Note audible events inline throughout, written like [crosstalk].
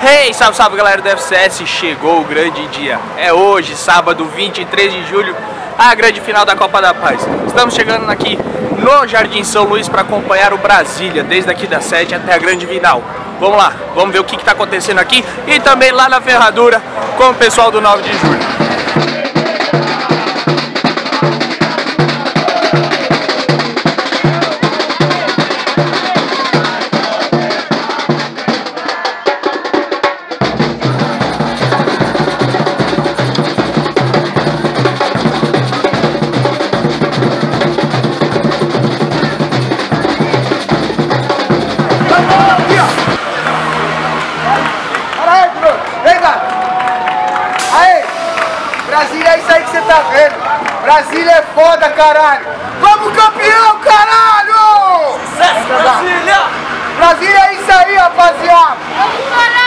Hey, salve, salve galera do FCS, chegou o grande dia. É hoje, sábado 23 de julho, a grande final da Copa da Paz. Estamos chegando aqui no Jardim São Luís para acompanhar o Brasília, desde aqui da sede até a grande final. Vamos lá, vamos ver o que está acontecendo aqui e também lá na Ferradura com o pessoal do 9 de julho. Brasília é foda, caralho! Vamos campeão, caralho! Sucesso, Brasília! Brasília é isso aí, rapaziada! Vamos, caralho!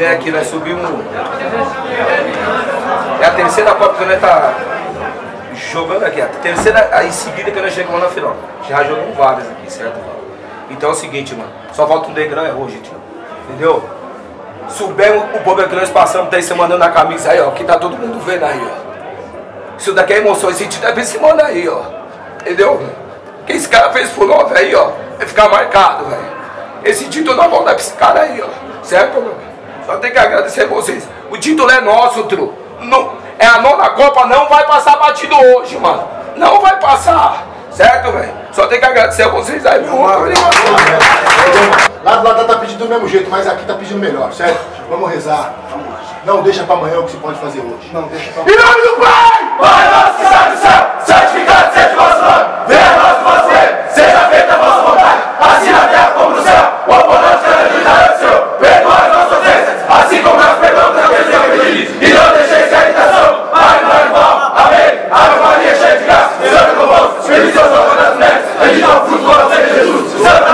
É aqui, nós subimos. É a terceira Copa que nós tá jogando aqui. A terceira aí seguida que nós chegamos na final. Já jogamos várias aqui, certo? Então é o seguinte, mano. Só falta um degrau é hoje, tio. Entendeu? Subemos o povo que nós passamos, tá aí você mandando na camisa aí, ó. Que tá todo mundo vendo aí, ó. Isso daqui é emoção, esse título é pra esse mano aí, ó. Entendeu? Que esse cara fez por nós, aí, ó. Vai ficar marcado, velho. Esse título nós vamos dar pra esse cara aí, ó. Certo, mano? Só tem que agradecer vocês. O título é nosso, tru. Não, é a nona Copa, não vai passar batido hoje, mano. Não vai passar. Certo, velho? Só tem que agradecer a vocês aí, meu. Lá do lado tá pedindo do mesmo jeito, mas aqui tá pedindo melhor, certo? Vamos rezar. Não deixa pra amanhã o que se pode fazer hoje. Não deixa pra Em nome do Pai! Pai nosso que está no céu, santificado seja o vosso nome. Venha a nós o vosso reino, seja feita a vossa vontade, assim na terra como no céu. O pão nosso cada dia dá ao Senhor. Perdoa as nossas ofensas, assim como nós perdoamos aqueles que nos ofendem. E não deixeis cair em tentação, mas nos livrai do mal. Amém. Ave Maria, cheia de graça, o Senhor é convosco. Bendita sois vós das mulheres, bendito é o fruto do vosso ventre, Jesus. Santa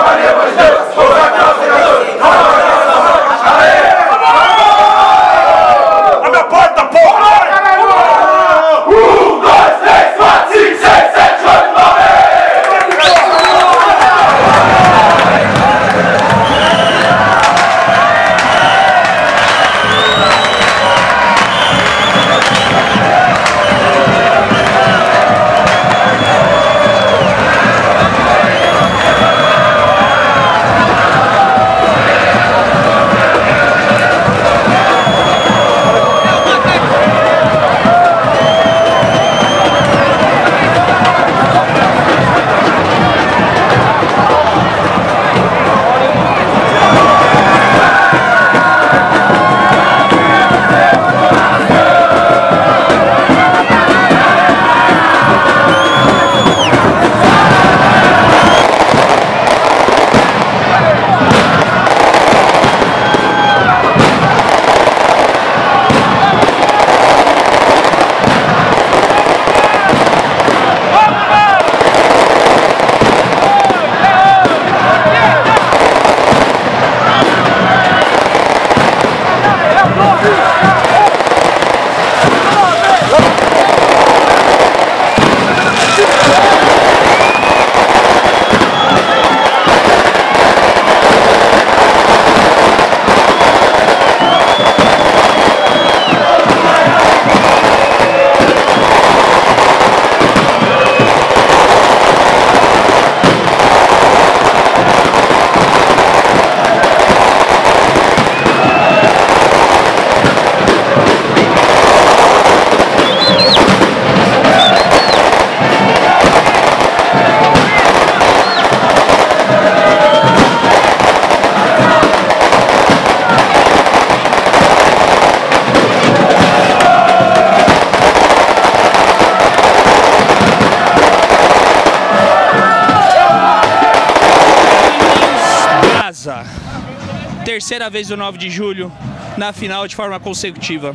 Terceira vez do 9 de julho na final de forma consecutiva.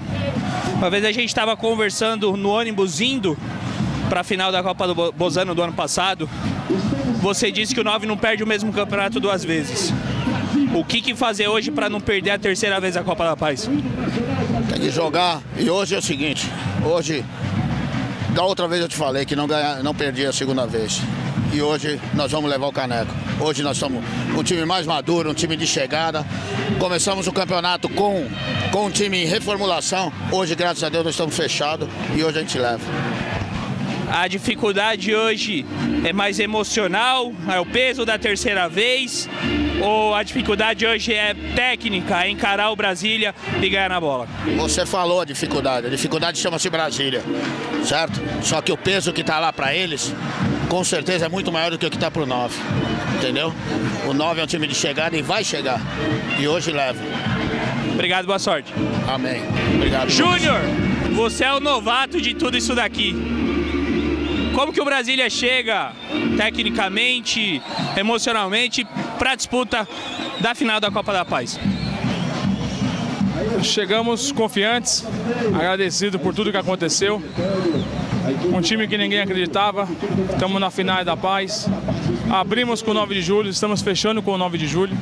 Uma vez a gente estava conversando no ônibus indo para a final da Copa do Bozano do ano passado. Você disse que o 9 não perde o mesmo campeonato duas vezes. O que, que fazer hoje para não perder a terceira vez a Copa da Paz? Tem que jogar. E hoje é o seguinte: hoje, da outra vez eu te falei que não, ganha, não perdi a segunda vez. E hoje nós vamos levar o caneco. Hoje nós somos um time mais maduro, um time de chegada. Começamos o campeonato com, com um time em reformulação. Hoje, graças a Deus, nós estamos fechados e hoje a gente leva. A dificuldade hoje é mais emocional, é o peso da terceira vez, ou a dificuldade hoje é técnica, é encarar o Brasília e ganhar na bola? Você falou a dificuldade, a dificuldade chama-se Brasília, certo? Só que o peso que está lá para eles, com certeza é muito maior do que o que está para o 9, entendeu? O 9 é um time de chegada e vai chegar, e hoje leva. Obrigado, boa sorte. Amém. Obrigado. Júnior, você é o novato de tudo isso daqui. Como que o Brasília chega tecnicamente, emocionalmente para a disputa da final da Copa da Paz? Chegamos confiantes, agradecidos por tudo que aconteceu. Um time que ninguém acreditava, estamos na final da paz. Abrimos com o 9 de julho, estamos fechando com o 9 de julho.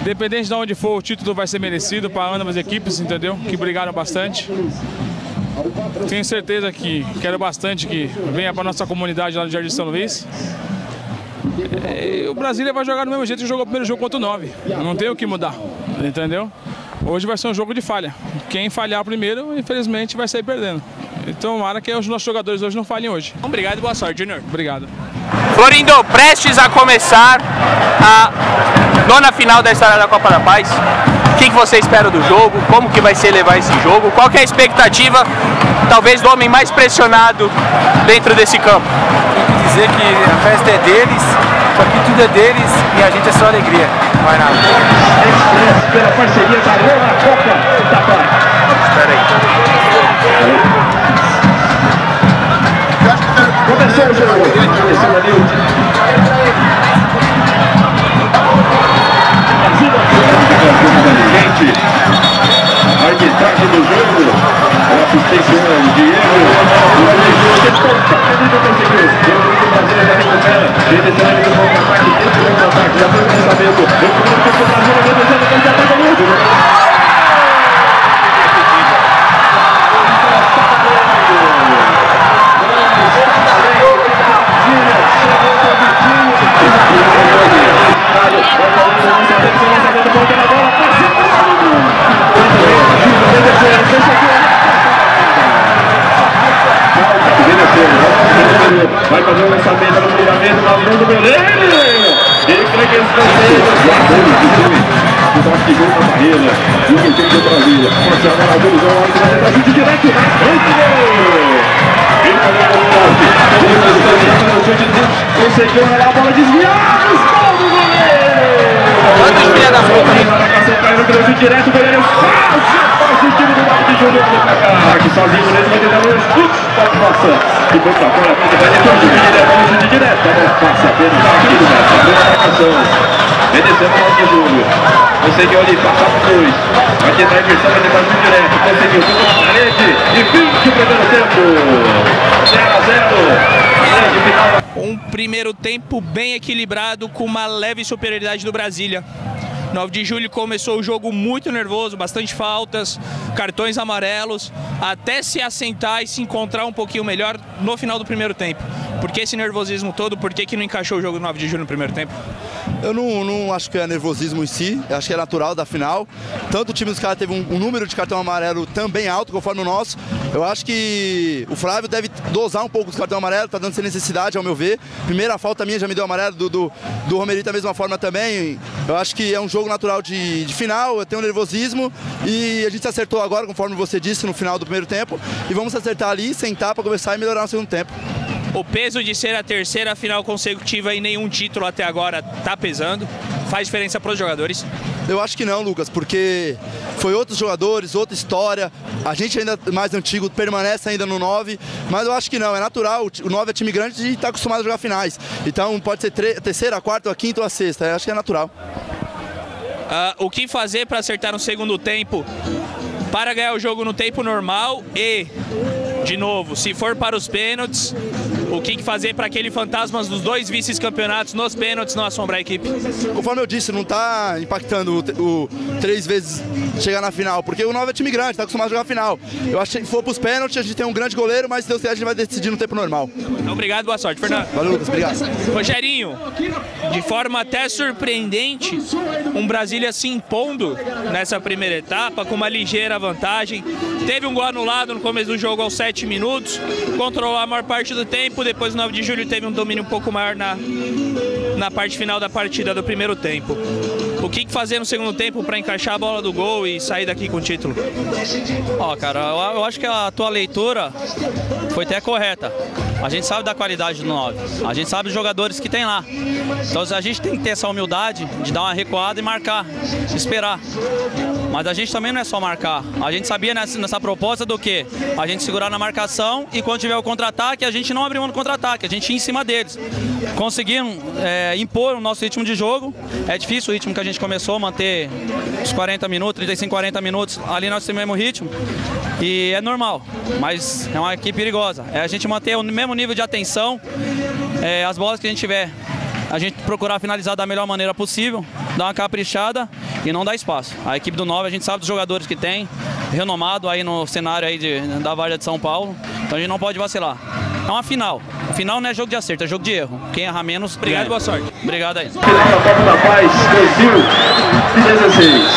Independente de onde for, o título vai ser merecido para ambas as equipes, entendeu? Que brigaram bastante. Tenho certeza que quero bastante que venha para nossa comunidade lá do Jardim São Luís. O Brasília vai jogar do mesmo jeito que jogou o primeiro jogo contra o 9. Não tem o que mudar, entendeu? Hoje vai ser um jogo de falha. Quem falhar primeiro, infelizmente, vai sair perdendo. Então, tomara que os nossos jogadores hoje não falhem hoje. Obrigado e boa sorte, Junior. Obrigado. Florindo, prestes a começar a nona final da história da Copa da Paz. O que, que você espera do jogo? Como que vai ser levar esse jogo? Qual é a expectativa, talvez, do homem mais pressionado dentro desse campo? Tenho que dizer que a festa é deles, só que tudo é deles e a gente é só alegria, não mais nada. Pela parceria da Nona Copa da Paz. Espera aí. Começou o jogo. Começou a Nilton. Gente, a arbitragem do jogo, a assistência do Diego, o candidato no chute de Conseguiu olhar a bola desviada. Gol do goleiro. Quantos filha da puta, hein? Direto. Goleiro faz. Faz o time do lado de Júnior no placar. Que sozinho mesmo vai tentar o chute. Pode passar. E foi pra fora. Vai tentar o chute direto. Direto. A bola passa pelo aqui do Neto. Boa marcação. Merecendo o de Júnior. Conseguiu ali passar por dois. Vai tentar inversão. Vai tentar o chute direto. Conseguiu. Ficou na parede. E fim de primeiro tempo. 0 a 0. Grande final. Um primeiro tempo bem equilibrado com uma leve superioridade do Brasília. 9 de julho começou o jogo muito nervoso, bastante faltas, cartões amarelos, até se assentar e se encontrar um pouquinho melhor no final do primeiro tempo. Por que esse nervosismo todo? Por que, que não encaixou o jogo 9 de julho no primeiro tempo? Eu não, não acho que é nervosismo em si, acho que é natural da final. Tanto o time dos caras teve um, um número de cartão amarelo também alto, conforme o nosso. Eu acho que o Flávio deve dosar um pouco os cartão amarelo, tá dando sem necessidade, ao meu ver. Primeira falta minha já me deu amarelo, do, do, do Romerito da mesma forma também. Eu acho que é um jogo natural de, de final, eu tenho nervosismo e a gente se acertou agora, conforme você disse, no final do primeiro tempo. E vamos acertar ali, sentar para conversar e melhorar no segundo tempo. O peso de ser a terceira final consecutiva e nenhum título até agora tá pesando? Faz diferença para os jogadores? Eu acho que não, Lucas, porque foi outros jogadores, outra história. A gente ainda mais antigo permanece ainda no 9, mas eu acho que não, é natural. O 9 é time grande e está acostumado a jogar finais. Então pode ser a terceira, a quarta, a quinta ou a sexta. Eu acho que é natural. Ah, o que fazer para acertar no segundo tempo para ganhar o jogo no tempo normal e, de novo, se for para os pênaltis, o que fazer para aquele fantasmas dos dois vices-campeonatos nos pênaltis não assombrar a equipe? Conforme eu disse, não tá impactando o, o três vezes chegar na final, porque o 9 é time grande, tá acostumado a jogar final. Eu acho que se for pros pênaltis, a gente tem um grande goleiro, mas se Deus quiser, a gente vai decidir no tempo normal. Então, obrigado, boa sorte, Fernando. Valeu, Lucas, obrigado. Rogerinho, de forma até surpreendente, um Brasília se impondo nessa primeira etapa com uma ligeira vantagem. Teve um gol anulado no começo do jogo aos 7 minutos, controlou a maior parte do tempo, depois o 9 de julho teve um domínio um pouco maior na, na parte final da partida do primeiro tempo. O que fazer no segundo tempo para encaixar a bola do gol e sair daqui com o título? Ó, cara, eu, eu acho que a tua leitura foi até correta. A gente sabe da qualidade do 9. A gente sabe os jogadores que tem lá. Então a gente tem que ter essa humildade de dar uma recuada e marcar, esperar. Mas a gente também não é só marcar. A gente sabia nessa, nessa proposta do que? A gente segurar na marcação e quando tiver o contra-ataque, a gente não abrir mão no contra-ataque, a gente ia em cima deles. Conseguiram é, impor o nosso ritmo de jogo. É difícil o ritmo que a gente começou, manter os 40 minutos, 35, 40 minutos. Ali nós temos o mesmo ritmo. E é normal, mas é uma equipe perigosa. É a gente manter o mesmo nível de atenção, é, as bolas que a gente tiver, a gente procurar finalizar da melhor maneira possível, dar uma caprichada e não dar espaço. A equipe do 9, a gente sabe dos jogadores que tem, renomado aí no cenário aí de, da Varda de São Paulo, então a gente não pode vacilar. É uma final. Final não é jogo de acerto, é jogo de erro. Quem errar menos, Obrigado, ganha. boa sorte. Obrigado aí. Final da Copa da Paz 2016.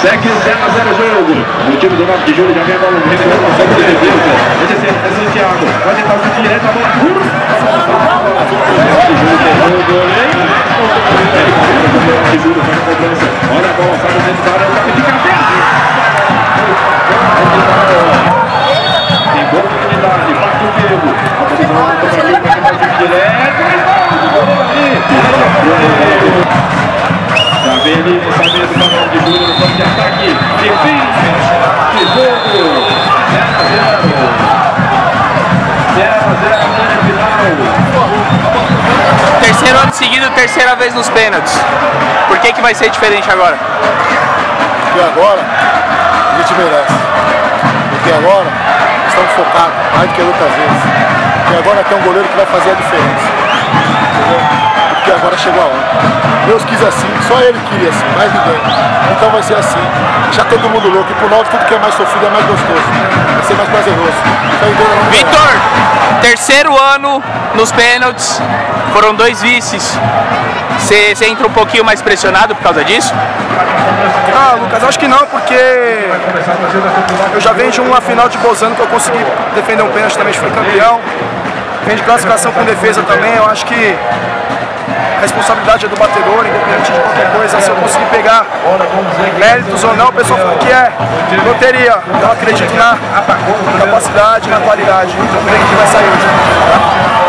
Segue 0 a 0 o jogo. O time do 9 de julho já vem a bola no reclamação de defesa. Esse é Santiago. Vai tentar o direto, a bola curta. O 9 de julho pegou o goleiro. O 9 de julho faz a cobrança. Olha a bola, sai dentro da área. O cara fica Tem boa oportunidade. Bate o dedo. A posição do chute direto. Já vem ali sabendo do 9 de no campo de ataque. E fim de jogo. 0 a 0. 0 a 0 no final. Terceiro ano seguido, terceira vez nos pênaltis. Por que que vai ser diferente agora? Porque agora a gente merece. Porque agora estamos focados mais do que outras vezes. Porque agora tem um goleiro que vai fazer a diferença. Entendeu? Agora chegou a hora. Deus quis assim, só ele queria assim, mais ninguém. Então vai ser assim. Deixar todo mundo louco. E pro nove tudo que é mais sofrido é mais gostoso. Vai ser mais prazeroso. Então. Victor, terceiro ano nos pênaltis, foram dois vices. Você entra um pouquinho mais pressionado por causa disso? Ah, Lucas, acho que não, porque eu já venho de uma final de Bozano que eu consegui defender um pênalti também, fui campeão. Venho de classificação com defesa também, eu acho que responsabilidade é do batedor, independente de qualquer coisa. Se eu conseguir pegar méritos ou não, o pessoal fala que é loteria. Eu acredito na capacidade, na qualidade. Vamos ver quem vai sair hoje.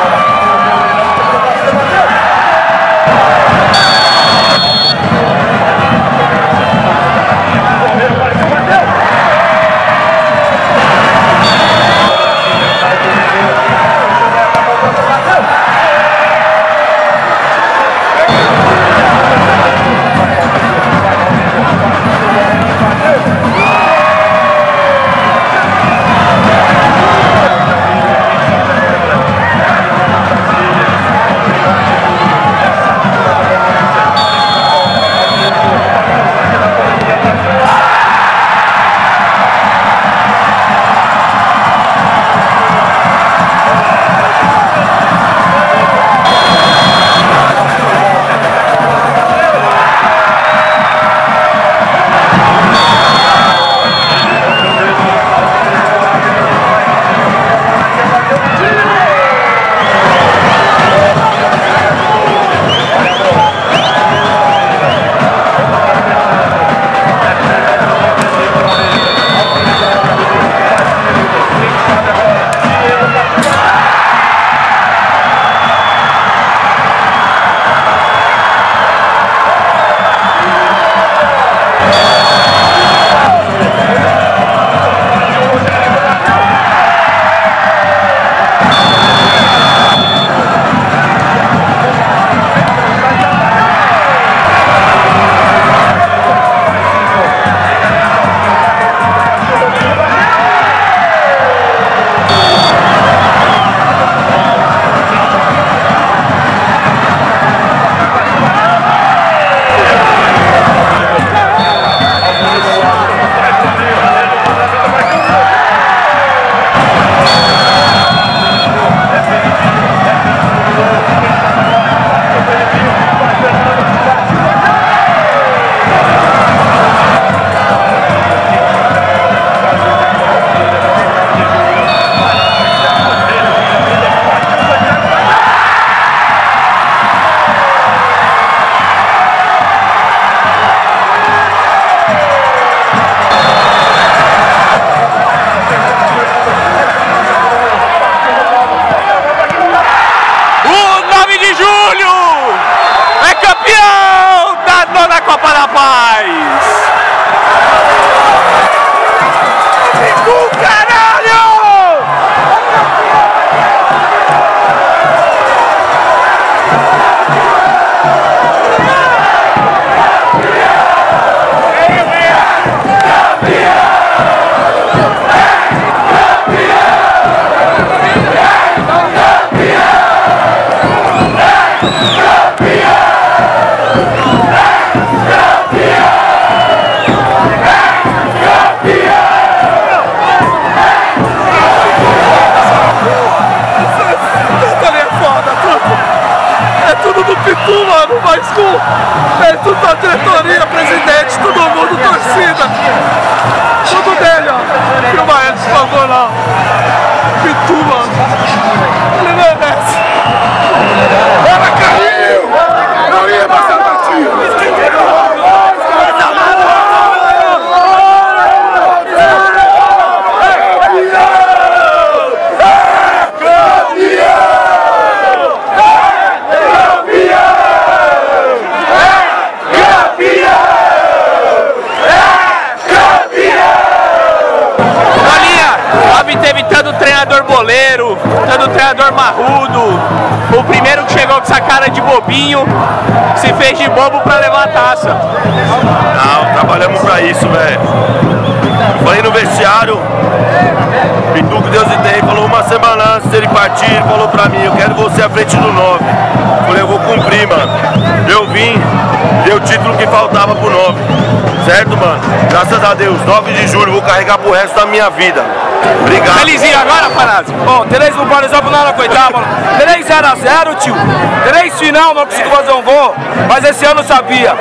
Pai. Treinador marrudo. O primeiro que chegou com essa cara de bobinho se fez de bobo pra levar a taça. Não, trabalhamos pra isso, velho. Falei no vestiário, Pitu que Deus e tem, falou uma semana antes dele partir, ele falou pra mim, eu quero você à frente do 9. Falei, eu vou cumprir, mano. Eu vim, deu o título que faltava pro 9. Certo, mano? Graças a Deus, 9 de julho, vou carregar pro resto da minha vida. Obrigado. Felizinho agora, Parazzi? Bom, três no Parizão nada, coitado, mano. 3 0 a 0 tio. Três final, não consigo fazer um gol. Mas esse ano eu sabia.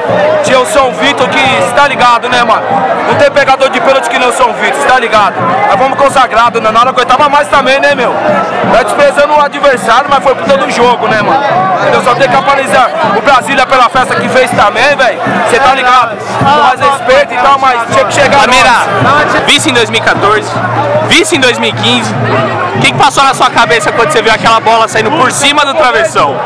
Tinha o São Vitor que, tá ligado, né, mano? Não tem pegador de pênalti que nem o São você tá ligado? Nós vamos consagrado, né? Na hora que eu tava mais também, né, meu? Nós desprezando o adversário, mas foi por todo o jogo, né, mano? Entendeu? Só tem que aparecer o Brasília pela festa que fez também, velho. Você tá ligado? Com mais respeito e tal, mas tinha que chegar nós. vice em 2014, vice em 2015. O que, que passou na sua cabeça quando você viu aquela bola saindo por cima do travessão?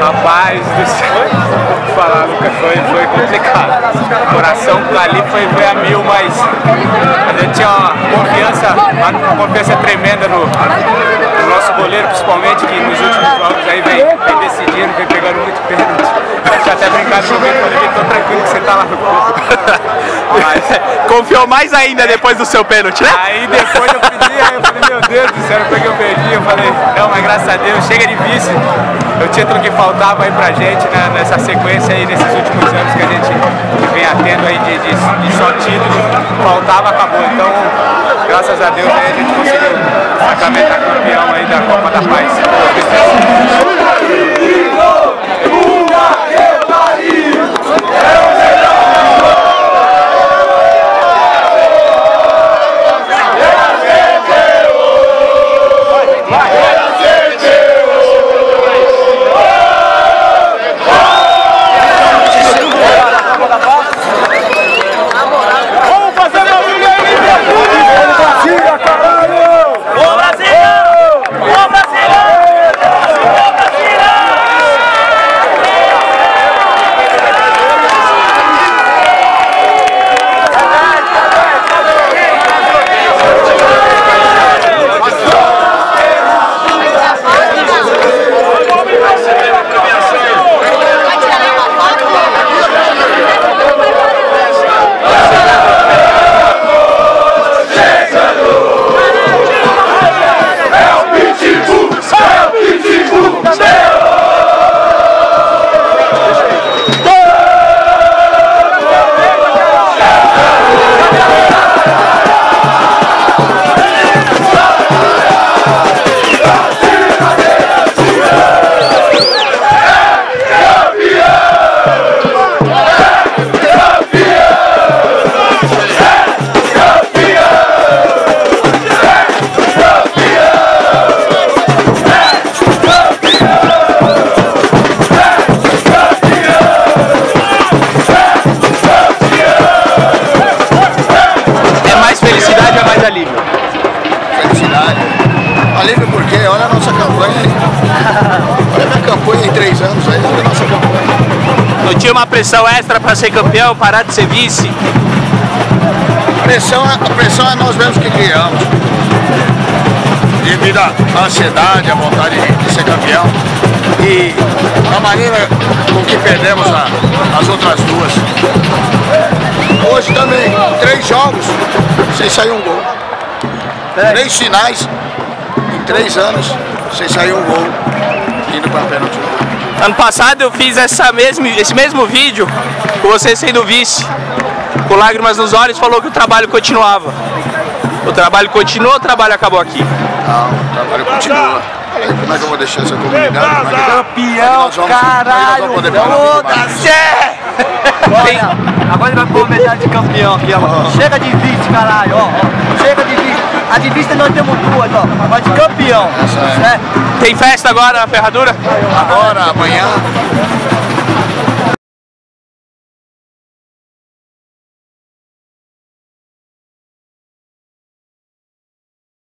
Rapaz do céu, falar, Lucas, foi, foi complicado. O coração ali foi, foi a mil, mas a gente tinha uma confiança, uma confiança tremenda no, no nosso goleiro, principalmente, que nos últimos jogos aí vem, vem decidindo, vem pegando muito pênalti. Tinha até brincado no meio, falei, tô tranquilo que você tá lá no gol. [laughs] Confiou mais ainda depois do seu pênalti, né? Aí depois eu pedi, aí eu falei, meu Deus do céu, eu peguei o perdi, eu falei, não, mas graças a Deus, chega de vice. O título que faltava aí pra gente né, nessa sequência aí, nesses últimos anos que a gente vem atendo aí de, de, de só título, faltava, acabou. Então, graças a Deus aí a gente conseguiu sacramentar campeão aí da Copa da Paz. Pressão extra para ser campeão, parar de ser vice? Pressão, a pressão é nós mesmos que criamos. Devido à ansiedade, à vontade de, ser campeão. E a maneira com que perdemos a- as outras duas. Hoje também, três jogos, sem sair um gol. Três finais em três anos, sem sair um gol, indo para pênalti. Ano passado eu fiz essa mesmo, esse mesmo vídeo com você sendo vice. Com lágrimas nos olhos, falou que o trabalho continuava. O trabalho continuou, o trabalho acabou aqui? Não, o trabalho continua. Como é que eu vou deixar essa comunidade? Como é que... Campeão, é é vamos, caralho! Foda-se! Agora ele vai pôr a medalha de campeão aqui, ó. Chega de vice, caralho, ó. ó. Chega de vice. A de nós temos duas, ó. Mas de campeão. É. Né? Tem festa agora na ferradura? Agora, amanhã.